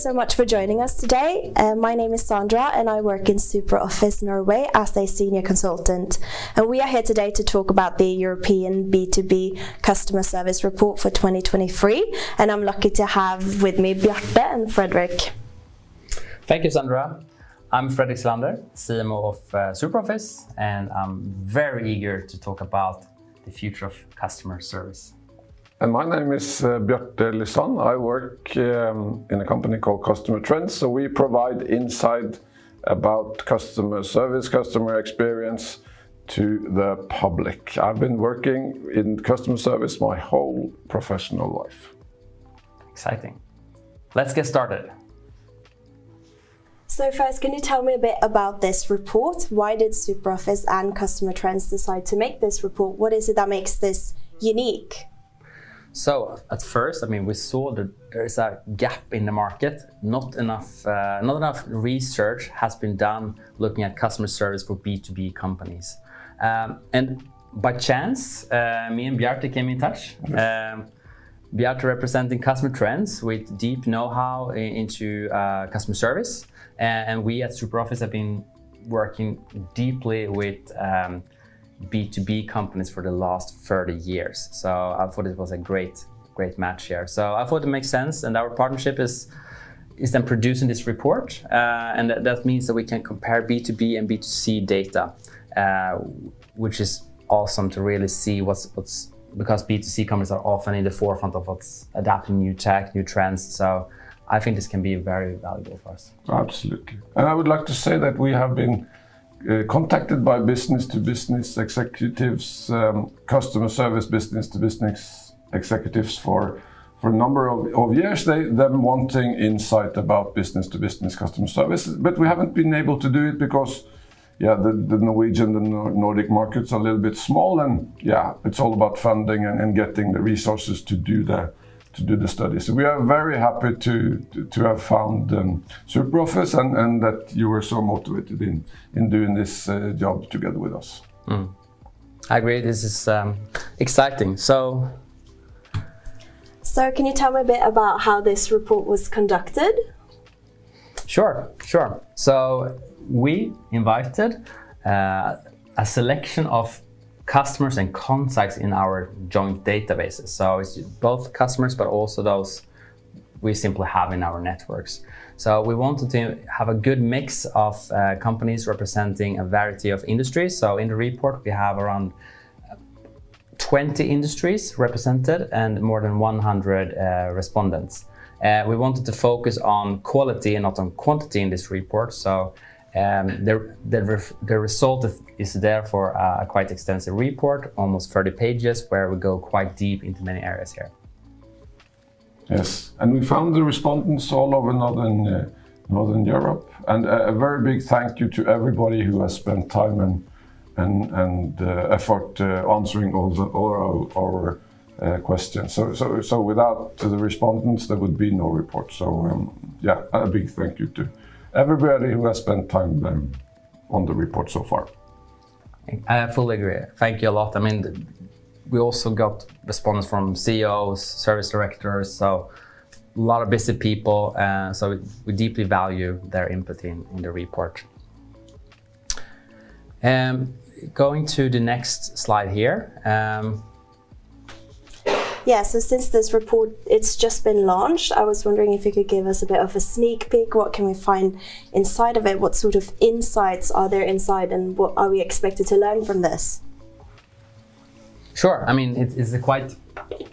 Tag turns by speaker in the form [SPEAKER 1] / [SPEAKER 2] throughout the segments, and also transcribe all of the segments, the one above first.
[SPEAKER 1] so much for joining us today. Uh, my name is Sandra and I work in SuperOffice Norway as a senior consultant. And we are here today to talk about the European B2B customer service report for 2023. And I'm lucky to have with me Bjarte and Fredrik.
[SPEAKER 2] Thank you, Sandra. I'm Fredrik Selander, CMO of uh, SuperOffice, and I'm very eager to talk about the future of customer service.
[SPEAKER 3] And my name is uh, Bjarte Lyssand. I work um, in a company called Customer Trends. So we provide insight about customer service, customer experience to the public. I've been working in customer service my whole professional life.
[SPEAKER 2] Exciting. Let's get started.
[SPEAKER 1] So first, can you tell me a bit about this report? Why did SuperOffice and Customer Trends decide to make this report? What is it that makes this unique?
[SPEAKER 2] So at first, I mean, we saw that there is a gap in the market. Not enough, uh, not enough research has been done looking at customer service for B2B companies. Um, and by chance, uh, me and Bjarte came in touch. Um, Bjarte representing customer trends with deep know-how into uh, customer service. And we at SuperOffice have been working deeply with um, B2B companies for the last 30 years. So I thought it was a great, great match here. So I thought it makes sense, and our partnership is is then producing this report, uh, and that, means that we can compare B2B and B2C data, uh, which is awesome to really see what's what's because B2C companies are often in the forefront of what's adapting new tech, new trends. So I think this can be very valuable for us.
[SPEAKER 3] Absolutely, and I would like to say that we have been uh, contacted by business to business executives, um, customer service business to business executives for for a number of, of years. They them wanting insight about business to business customer service, but we haven't been able to do it because. Yeah, the, the Norwegian, the Nordic markets are a little bit small, and yeah, it's all about funding and, and getting the resources to do the to do the study. So we are very happy to to, to have found um, SuperOffice and, and that you were so motivated in in doing this uh, job together with us. Mm.
[SPEAKER 2] I agree. This is um, exciting. So.
[SPEAKER 1] So, can you tell me a bit about how this report was conducted?
[SPEAKER 2] Sure, sure. So, we invited uh, a selection of customers and contacts in our joint databases. So it's both customers, but also those we simply have in our networks. So we wanted to have a good mix of uh, companies representing a variety of industries. So in the report, we have around uh, 20 industries represented and more than 100 uh, respondents. Uh, we wanted to focus on quality and not on quantity in this report. So um, the, the, the result is therefore a quite extensive report, almost 30 pages, where we go quite deep into many areas here.
[SPEAKER 3] Yes, and we found the respondents all over Northern, uh, Northern Europe. And a, very big thank you to everybody who has spent time and, and, and uh, effort uh, answering all, the, all our, our uh, questions. So, so, so without the respondents, there would be no report. So, um, yeah, a big thank you to everybody who has spent time um, on the report so far.
[SPEAKER 2] I fully agree. Thank you a lot. I mean, we also got responses from CEOs, service directors, so a lot of busy people. Uh, so we deeply value their input in, in the report. Um, going to the next slide here. Um,
[SPEAKER 1] yeah, so since this report it's just been launched, I was wondering if you could give us a bit of a sneak peek. What can we find inside of it? What sort of insights are there inside, and what are we expected to learn from this?
[SPEAKER 2] Sure. I mean, it's a quite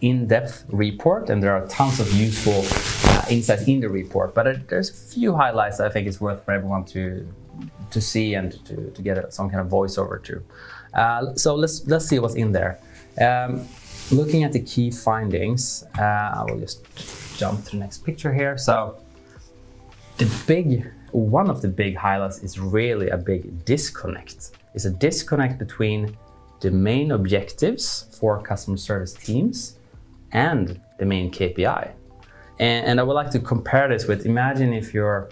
[SPEAKER 2] in-depth report, and there are tons of useful uh, insights in the report. But uh, there's a few highlights I think it's worth for everyone to to see and to, to get some kind of voiceover to. Uh, so let's let's see what's in there. Um, Looking at the key findings, uh, I will just jump to the next picture here. So the big, one of the big highlights is really a big disconnect. It's a disconnect between the main objectives for customer service teams and the main KPI. And, and I would like to compare this with, imagine if you're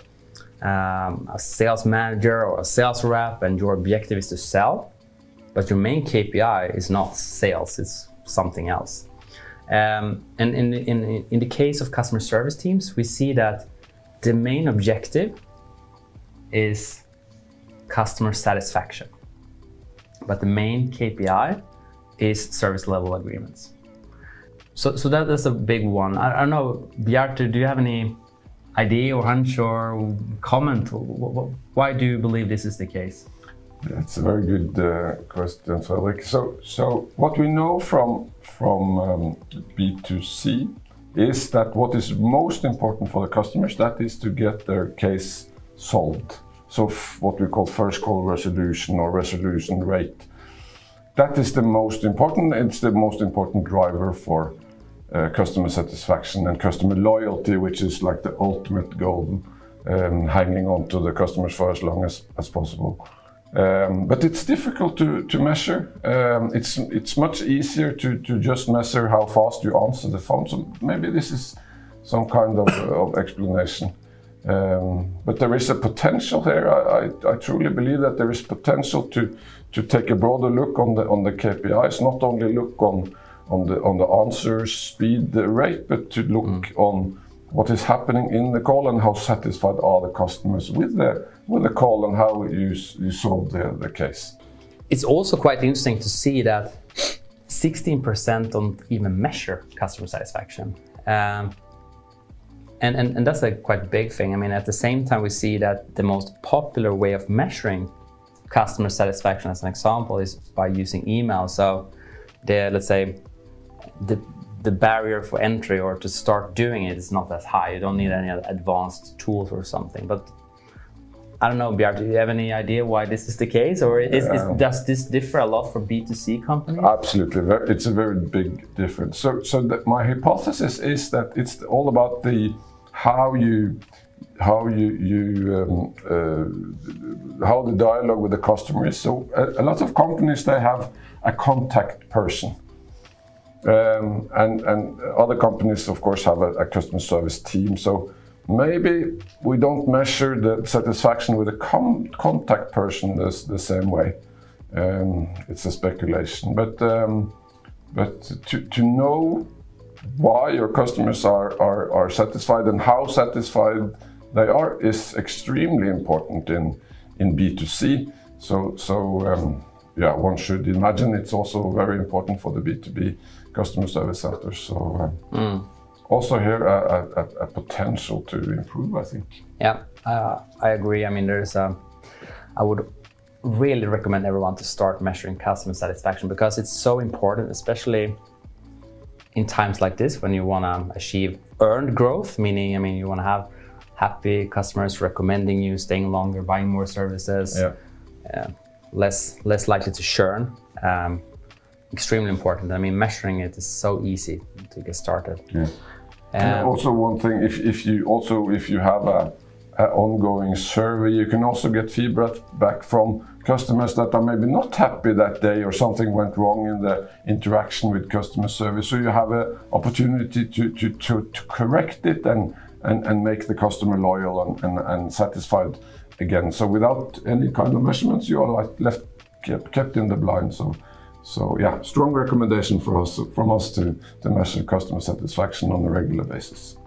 [SPEAKER 2] um, a sales manager or a sales rep and your objective is to sell, but your main KPI is not sales, it's something else. Um, and in, in, in the case of customer service teams, we see that the main objective is customer satisfaction. But the main KPI is service level agreements. So, so that, that's a big one. I, I don't know, Bjarte, do you have any idea or hunch or comment? Why do you believe this is the case?
[SPEAKER 3] That's a very good uh, question, Fredrik. So, so what we know from from um, B2C is that what is most important for the customers that is to get their case solved. So, what we call first call resolution or resolution rate. That is the most important. It's the most important driver for uh, customer satisfaction and customer loyalty, which is like the ultimate goal, um, hanging on to the customers for as long as, as possible. Um, but it's difficult to, to measure. Um, it's it's much easier to, to just measure how fast you answer the phone. So maybe this is some kind of, of explanation. Um, but there is a potential here. I, I, I, truly believe that there is potential to to take a broader look on the on the KPIs, not only look on on the on the answer speed the rate, but to look mm. on what is happening in the call and how satisfied are the customers with the with the call and how you you solve the, the case.
[SPEAKER 2] It's also quite interesting to see that 16% don't even measure customer satisfaction. Um, and, and, and that's a quite big thing. I mean, at the same time, we see that the most popular way of measuring customer satisfaction, as an example, is by using email. So, the let's say the the barrier for entry or to start doing it is not as high. You don't need any advanced tools or something. But I don't know, Bjarte, do you have any idea why this is the case? Or is, is, does this differ a lot for B2C companies?
[SPEAKER 3] Absolutely. It's a very big difference. So, so my hypothesis is that it's all about the how you how you, you um, uh, how the dialogue with the customer is. So a, a lot of companies they have a contact person um, and, and other companies, of course, have a, a, customer service team. So maybe we don't measure the satisfaction with a contact person the, the same way. Um, it's a speculation, but um, but to, to know why your customers are, are, are satisfied and how satisfied they are is extremely important in in B2C. So so um, yeah, one should imagine it's also very important for the B2B customer service centers. So uh, mm. Also here a, a, a, potential to improve, I think.
[SPEAKER 2] Yeah, uh, I agree. I mean, there's a, I would really recommend everyone to start measuring customer satisfaction because it's so important, especially in times like this when you want to achieve earned growth, meaning, I mean, you want to have happy customers recommending you, staying longer, buying more services, yeah. uh, less less likely to churn. Um, extremely important. I mean, measuring it is so easy to get started.
[SPEAKER 3] Yeah. Also, one thing, if, if you also if you have a, a, ongoing survey, you can also get feedback back from customers that are maybe not happy that day or something went wrong in the interaction with customer service. So you have an opportunity to, to, to, to correct it and, and, and make the customer loyal and, and, and satisfied again. So without any kind of measurements, you are like left kept, kept in the blind. So so yeah, strong recommendation for us from us to, to measure customer satisfaction on a regular basis.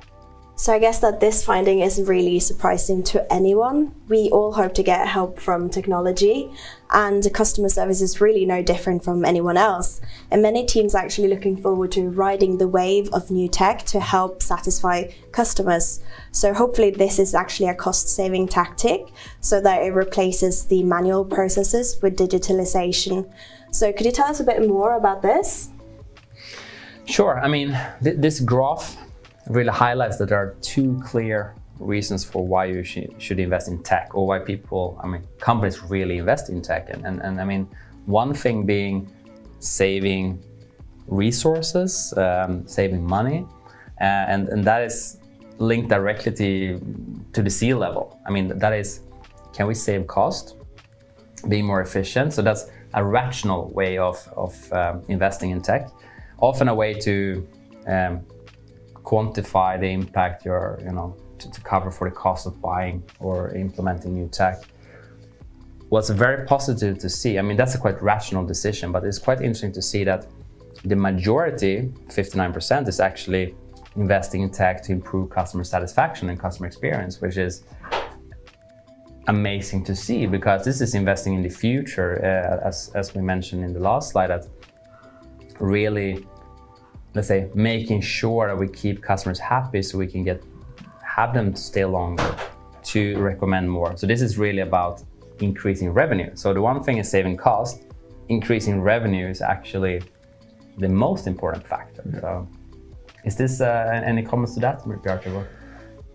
[SPEAKER 1] So I guess that this finding isn't really surprising to anyone. We all hope to get help from technology, and customer service is really no different from anyone else. And many teams are actually looking forward to riding the wave of new tech to help satisfy customers. So hopefully this is actually a cost-saving tactic so that it replaces the manual processes with digitalization. So could you tell us a bit more about this?
[SPEAKER 2] Sure. I mean, th this graph really highlights that there are two clear reasons for why you sh should invest in tech or why people, I mean, companies really invest in tech. And, and, and I mean, one thing being saving resources, um, saving money, uh, and, and that is linked directly to, to the C-level. I mean, that is, can we save cost, be more efficient? So that's a rational way of, of um, investing in tech, often a way to um, quantify the impact you're, you know, to, to, cover for the cost of buying or implementing new tech. What's very positive to see, I mean, that's a quite rational decision, but it's quite interesting to see that the majority, 59%, is actually investing in tech to improve customer satisfaction and customer experience, which is amazing to see because this is investing in the future, uh, as, as we mentioned in the last slide, that really, let's say, making sure that we keep customers happy so we can get have them stay longer to recommend more. So this is really about increasing revenue. So the one thing is saving cost, increasing revenue is actually the most important factor. Yeah. So is this uh, any comments to that, Bjarte?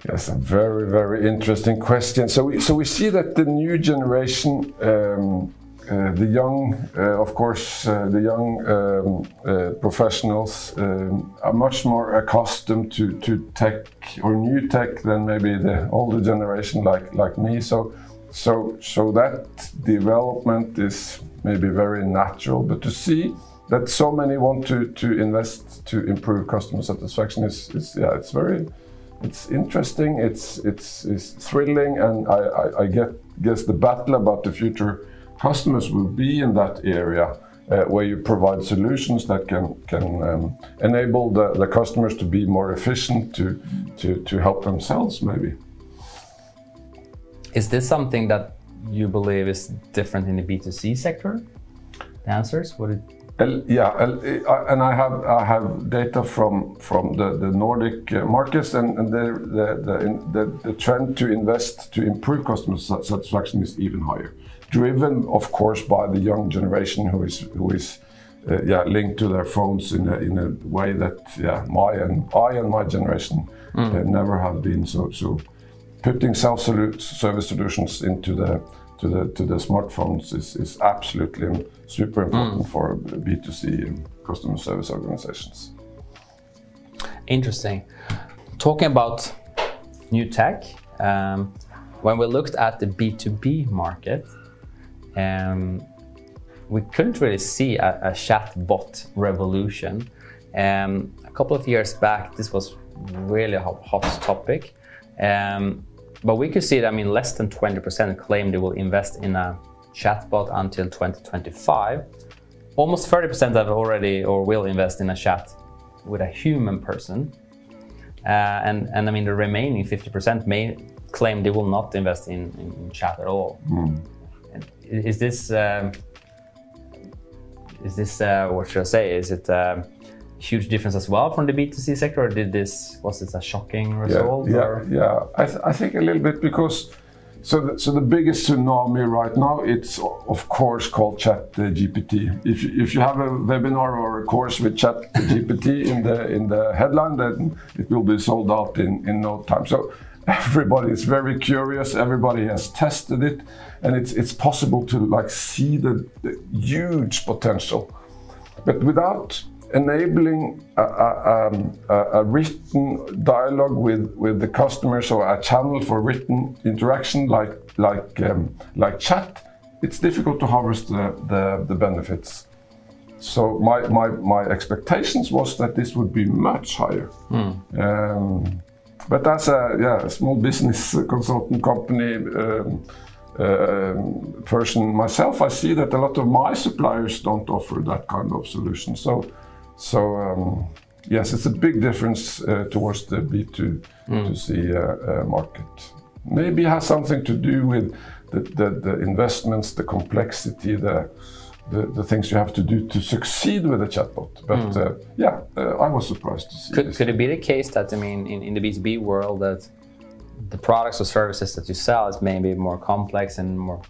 [SPEAKER 3] Yes, a very, very interesting question. So we, so we see that the new generation, um, uh, the young, uh, of course, uh, the young um, uh, professionals um, are much more accustomed to, to tech or new tech than maybe the older generation like, like me. So, so, so that development is maybe very natural. But to see that so many want to, to invest to improve customer satisfaction is, is yeah, it's very it's interesting, it's, it's, it's thrilling, and I, I, I get, guess the battle about the future customers will be in that area. Uh, where you provide solutions that can can um, enable the, the customers to be more efficient to to to help themselves maybe.
[SPEAKER 2] Is this something that you believe is different in the B2C sector? The answers? What it
[SPEAKER 3] yeah, and I have I have data from from the, the Nordic uh, markets, and, the, the, the, the trend to invest to improve customer satisfaction is even higher, driven of course by the young generation who is who is uh, yeah linked to their phones in a, in a way that yeah my and I and my generation mm. uh, never have been so so putting self service solutions into the to the to the smartphones is, is absolutely super important mm. for B2C customer service organizations.
[SPEAKER 2] Interesting. Talking about new tech, um, when we looked at the B2B market, um, we couldn't really see a, a chatbot revolution. Um, a couple of years back, this was really a hot topic. Um, but we could see that, I mean, less than 20% claim they will invest in a chatbot until 2025. Almost 30% have already or will invest in a chat with a human person. Uh, and, and I mean, the remaining 50% may claim they will not invest in, in, in chat at all. Mm. Is this, um, is this uh, what should I say? Is it um, huge difference as well from the B2C sector, or did this was this a shocking result?
[SPEAKER 3] Yeah, yeah, yeah. I, th- I, think a little bit because so the, so the biggest tsunami right now it's of course called Chat GPT. If you, if you have a webinar or a course with Chat GPT in the in the headline, then it will be sold out in in no time. So everybody is very curious. Everybody has tested it, and it's it's possible to like see the, the huge potential, but without enabling a, a, um, a, a, written dialogue with, with the customer, so a channel for written interaction like like um, like chat, it's difficult to harvest the, the, the, benefits. So my, my, my expectations was that this would be much higher. Mm. Um, but as a yeah, small business consultant company um, uh, person myself, I see that a lot of my suppliers don't offer that kind of solution. So so um, yes, it's a big difference uh, towards the B2C mm. uh, uh, market. Maybe it has something to do with the, the, the investments, the complexity, the, the, the, things you have to do to succeed with a chatbot. But mm. uh, yeah, uh, I was surprised to see.
[SPEAKER 2] Could, could it be the case that I mean, in, in the B two B world, that the products or services that you sell is maybe more complex and more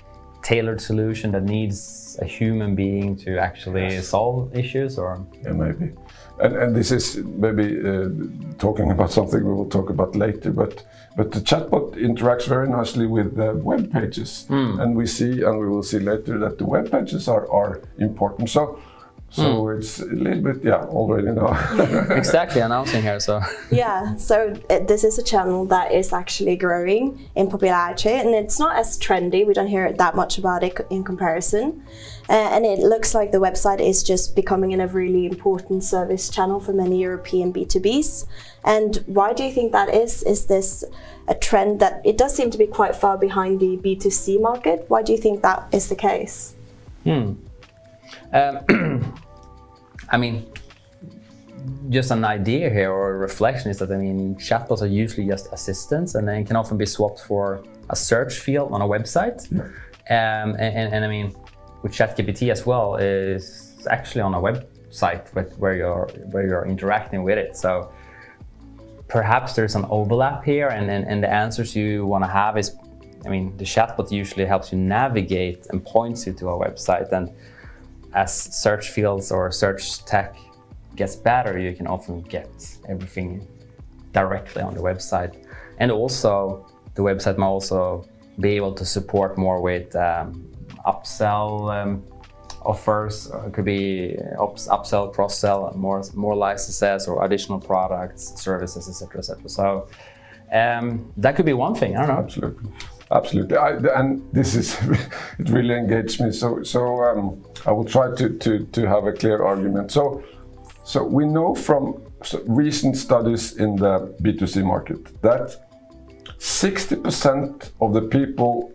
[SPEAKER 2] tailored solution that needs a human being to actually yes. solve issues or
[SPEAKER 3] yeah maybe and, and this is maybe uh, talking about something we will talk about later but but the chatbot interacts very nicely with the web pages mm. and we see and we will see later that the web pages are, are important so so mm. it's a little bit, yeah, already now.
[SPEAKER 2] exactly, announcing here. So
[SPEAKER 1] yeah, so it, this is a channel that is actually growing in popularity, and it's not as trendy. We don't hear that much about it in comparison, uh, and it looks like the website is just becoming a really important service channel for many European B two Bs. And why do you think that is? Is this a trend that it does seem to be quite far behind the B two C market? Why do you think that is the case?
[SPEAKER 2] Hmm. Um, I mean, just an idea here or a reflection is that I mean chatbots are usually just assistants and then can often be swapped for a search field on a website.
[SPEAKER 3] Yeah.
[SPEAKER 2] Um, and, and, and I mean with ChatGPT as well is actually on a website where you're where you're interacting with it. So perhaps there's an overlap here and, and, and the answers you want to have is I mean the chatbot usually helps you navigate and points you to a website and as search fields or search tech gets better, you can often get everything directly on the website. And also, the website might also be able to support more with um, upsell um, offers. It could be ups, upsell, cross sell, more more licenses or additional products, services, etc., etc. So um, that could be one thing. I don't know.
[SPEAKER 3] Absolutely, absolutely. I, and this is it really engaged me. So so um, I will try to, to to have a clear argument. So so we know from recent studies in the B2C market that 60% of the people,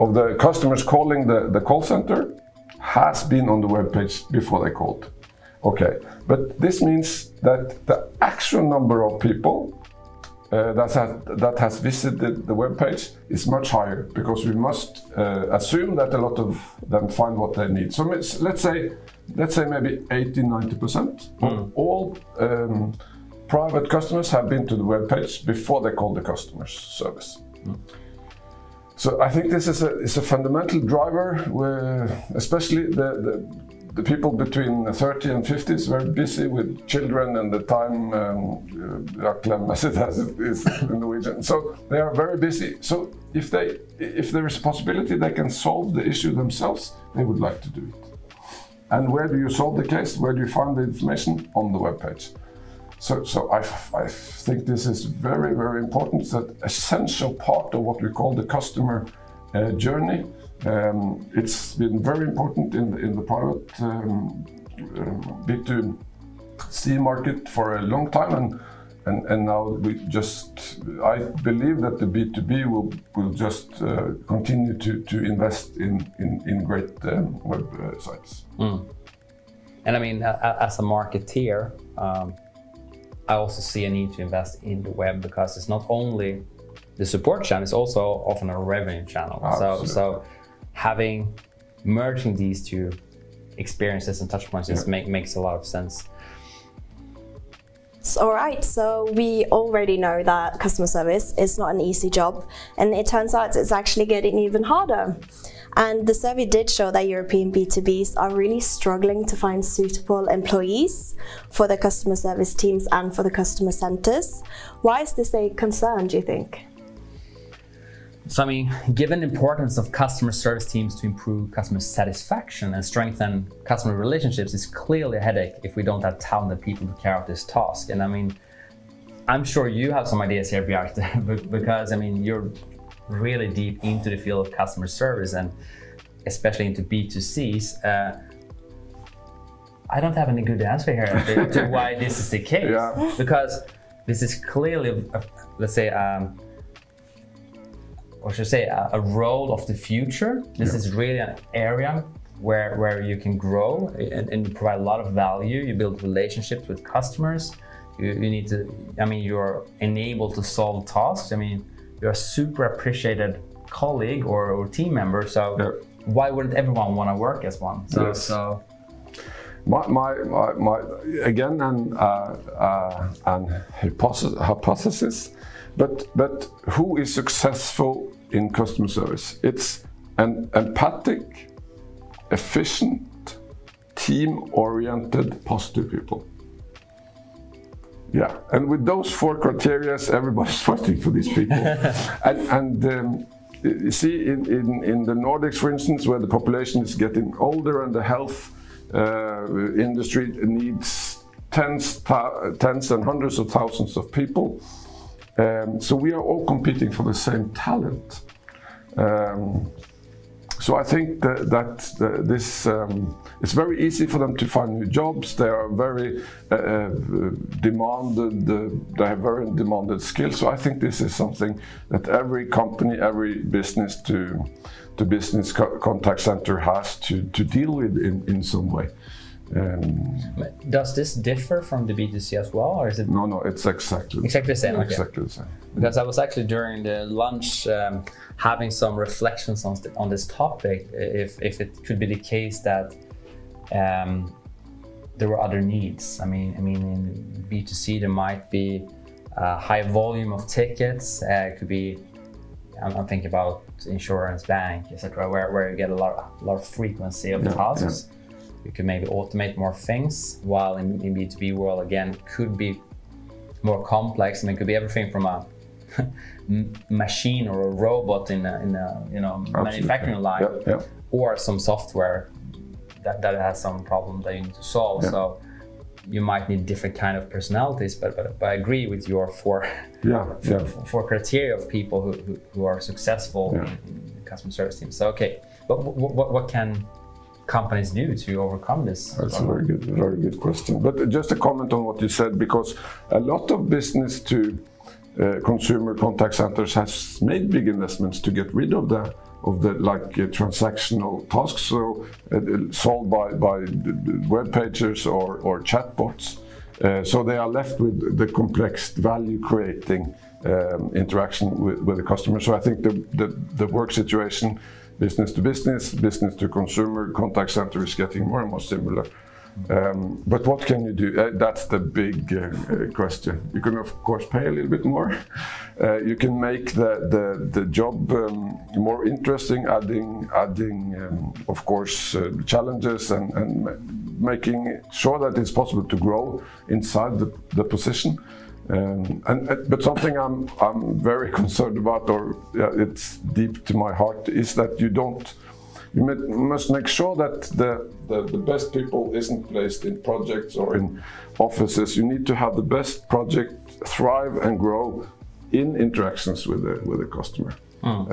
[SPEAKER 3] of the customers calling the, the call center has been on the web page before they called. Okay, but this means that the actual number of people uh, that, has, that has visited the web page is much higher because we must uh, assume that a lot of them find what they need. So let's say let's say maybe 80 90 percent of hmm. all um, private customers have been to the web page before they call the customer service. Mm. So I think this is a, is a fundamental driver, where especially the, the the people between 30 and 50 is very busy with children and the time um, as it has is in Norwegian. So they are very busy. So if they if there is a possibility they can solve the issue themselves, they would like to do it. And where do you solve the case? Where do you find the information? On the web page. So, so I, I think this is very, very important. An essential part of what we call the customer uh, journey. Um, it's been very important in the, in the private um, uh, B2C market for a long time, and, and, and now we just I believe that the B2B will will just uh, continue to, to invest in in, in great um, websites.
[SPEAKER 2] Mm. And I mean, as a marketeer, um, I also see a need to invest in the web because it's not only the support channel, it's also often a revenue channel. So, so having merging these two experiences and touch points yeah. make, makes a lot of sense.
[SPEAKER 1] All right, so we already know that customer service is not an easy job, and it turns out it's actually getting even harder. And the survey did show that European B2Bs are really struggling to find suitable employees for the customer service teams and for the customer centers. Why is this a concern, do you think?
[SPEAKER 2] So, I mean, given the importance of customer service teams to improve customer satisfaction and strengthen customer relationships, is clearly a headache if we don't have talented people to carry out this task. And I mean, I'm sure you have some ideas here, Bjarte, because I mean, you're really deep into the field of customer service and especially into B2Cs, uh, I don't have any good answer here to, to why this is the case. Yeah. Because this is clearly, a, let's say, um, or should I say, a, a, role of the future. This yeah. is really an area where, where you can grow and, and provide a lot of value. You build relationships with customers. You, you need to, I mean, you're enabled to solve tasks. I mean, you're a super appreciated colleague or, or team member. So yeah. why wouldn't everyone want to work as one? So, yes. so
[SPEAKER 3] my, my, my, my, again an, uh, uh, an hypothesis, but but who is successful in customer service? It's an empathic, efficient, team-oriented, positive people. Yeah, and with those four criteria, everybody's fighting for these people. and and um, you see, in, in, in the Nordics, for instance, where the population is getting older and the health uh, industry needs tens, tens and hundreds of thousands of people. Um, so we are all competing for the same talent. Um, so I think that, that, this um, it's very easy for them to find new jobs. They are very uh, uh, demanded. Uh, they have very demanded skills. So I think this is something that every company, every business to to business co contact center has to, to deal with in, in some way. Um,
[SPEAKER 2] Does this differ from the B2C as well, or is it
[SPEAKER 3] no, no, it's exactly
[SPEAKER 2] exactly the same? Okay.
[SPEAKER 3] exactly the same.
[SPEAKER 2] Because I was actually during the lunch um, having some reflections on, on this topic, if, if it could be the case that um, there were other needs. I mean, I mean, in B2C there might be a high volume of tickets. Uh, it could be, I'm, I'm thinking about insurance, bank, etc., where, where you get a lot, a lot of frequency of
[SPEAKER 3] Yeah,
[SPEAKER 2] tasks. You could maybe automate more things, while in, in B2B world again could be more complex. I mean, it could be everything from a machine or a robot in a, in a you know manufacturing line,
[SPEAKER 3] Yeah, yeah.
[SPEAKER 2] or some software that, that has some problem that you need to solve.
[SPEAKER 3] Yeah.
[SPEAKER 2] So you might need different kind of personalities. But but, but I agree with your four
[SPEAKER 3] Yeah, yeah.
[SPEAKER 2] four criteria of people who, who, who are successful
[SPEAKER 3] Yeah.
[SPEAKER 2] in the customer service team. So okay, but what, what, what can companies do to overcome this?
[SPEAKER 3] That's a very good, very good question. But just a comment on what you said, because a lot of business to uh, consumer contact centers has made big investments to get rid of the of the like uh, transactional tasks, so uh, solved by by web pages or or chatbots. Uh, so they are left with the complex value creating um, interaction with, with the customer. So I think the, the, the work situation, business to business, business to consumer, contact center is getting more and more similar. Um, but what can you do? Uh, that's the big uh, question. You can of course pay a little bit more. Uh, you can make the the, the job um, more interesting, adding adding um, of course uh, challenges and, and making sure that it's possible to grow inside the, the position. Um, and uh, but something I'm I'm very concerned about, or yeah, it's deep to my heart, is that you don't you ma- must make sure that the, the, the best people isn't placed in projects or in offices. You need to have the best project thrive and grow in interactions with the with the customer.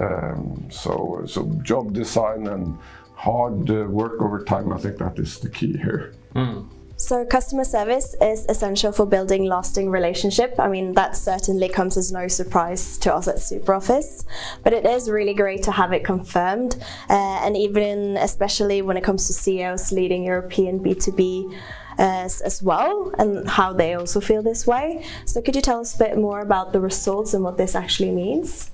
[SPEAKER 3] Um, so so job design and hard uh, work over time. I think that is the key here.
[SPEAKER 1] So, customer service is essential for building lasting relationship. I mean, that certainly comes as no surprise to us at SuperOffice, but it is really great to have it confirmed. Uh, and even, especially when it comes to CEOs leading European B2B as, as well, and how they also feel this way. So, could you tell us a bit more about the results and what this actually means?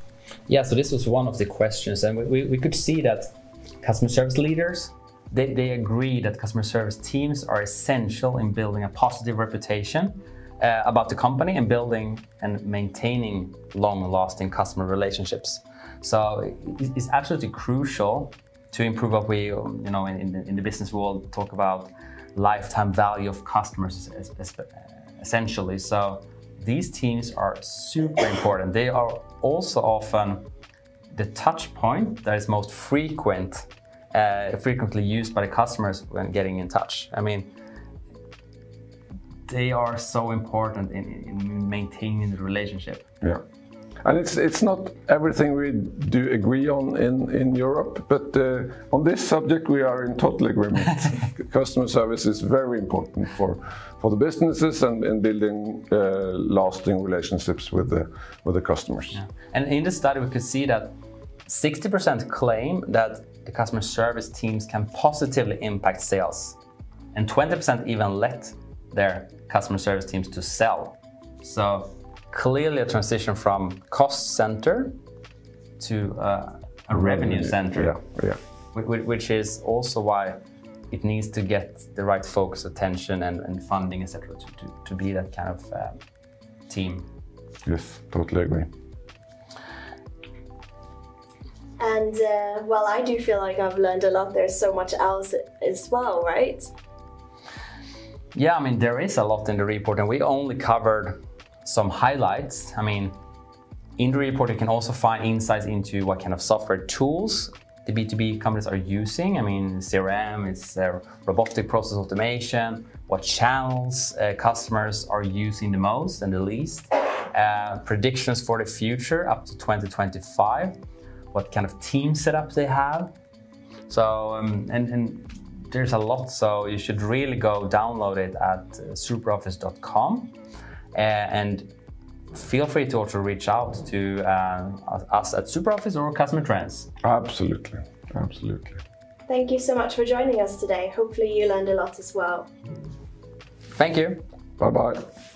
[SPEAKER 2] Yeah, so this was one of the questions, and we, we, we could see that customer service leaders they, they agree that customer service teams are essential in building a positive reputation uh, about the company and building and maintaining long-lasting customer relationships. So it's absolutely crucial to improve what we, you know, in, in, the, in the business world talk about lifetime value of customers es- essentially. So these teams are super important. They are also often the touch point that is most frequent, uh, frequently used by the customers when getting in touch. I mean, they are so important in, in maintaining the relationship.
[SPEAKER 3] Yeah. And it's it's not everything we do agree on in, in Europe, but uh, on this subject we are in total agreement. Customer service is very important for, for the businesses and in building uh, lasting relationships with the with the customers.
[SPEAKER 2] And in the study, we could see that 60% claim that the customer service teams can positively impact sales, and 20% even let their customer service teams to sell. So clearly a transition from cost center to uh, a revenue center,
[SPEAKER 3] Yeah, yeah.
[SPEAKER 2] whi- whi- which is also why it needs to get the right focus, attention, and, and funding, etc., to, to, to be that kind of um, team.
[SPEAKER 3] Yes, totally agree.
[SPEAKER 1] And uh, well, I do feel like I've learned a lot. There's so much else as well, right?
[SPEAKER 2] Yeah, I mean, there is a lot in the report, and we only covered some highlights. I mean, in the report, you can also find insights into what kind of software tools the B2B companies are using. I mean, CRM, it's robotic process automation, what channels uh, customers are using the most and the least, uh, predictions for the future up to 2025, what kind of team setup they have. So, um, and, and there's a lot, so you should really go download it at uh, superoffice.com uh, and feel free to also reach out to uh, us at SuperOffice or Customer Trends.
[SPEAKER 3] Absolutely, absolutely.
[SPEAKER 1] Thank you so much for joining us today. Hopefully, you learned a lot as well.
[SPEAKER 2] Thank you.
[SPEAKER 3] Bye bye.